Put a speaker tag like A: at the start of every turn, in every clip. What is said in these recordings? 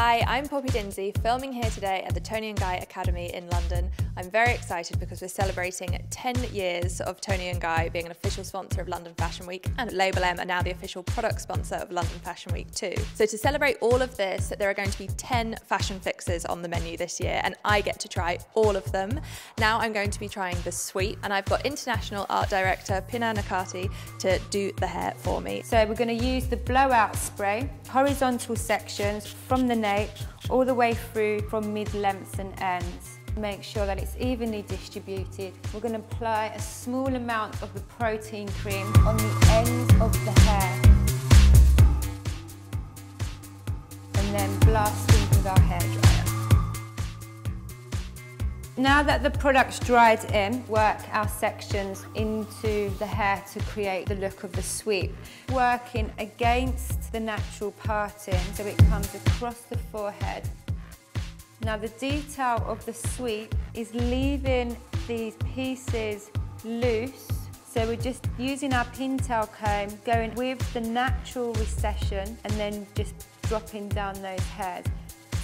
A: Hi, I'm Poppy Dinsey, filming here today at the Toni & Guy Academy in London. I'm very excited because we're celebrating 10 years of Toni & Guy being an official sponsor of London Fashion Week and label.m are now the official product sponsor of London Fashion Week too. So to celebrate all of this, there are going to be 10 fashion fixes on the menu this year and I get to try all of them. Now I'm going to be trying the sweep and I've got international art director Pinar Necati to do the hair for me.
B: So we're going to use the blowout spray, horizontal sections from the all the way through from mid-lengths and ends. Make sure that it's evenly distributed. We're going to apply a small amount of the protein cream on the ends of the hair. And then blasting with our hairdryer. Now that the product's dried in, work our sections into the hair to create the look of the sweep. Working against the natural parting so it comes across the forehead. Now the detail of the sweep is leaving these pieces loose so we're just using our pintail comb, going with the natural recession and then just dropping down those hairs.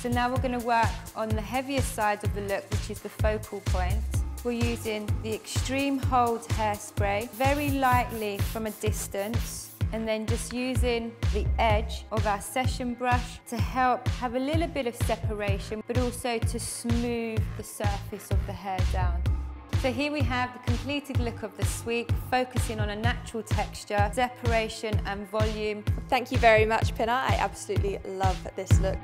B: So now we're going to work on the heaviest side of the look, which is the focal point. We're using the Extreme Hold hairspray, very lightly from a distance, and then just using the edge of our session brush to help have a little bit of separation, but also to smooth the surface of the hair down. So here we have the completed look of the sweep, focusing on a natural texture, separation and volume.
A: Thank you very much, Pinar. I absolutely love this look.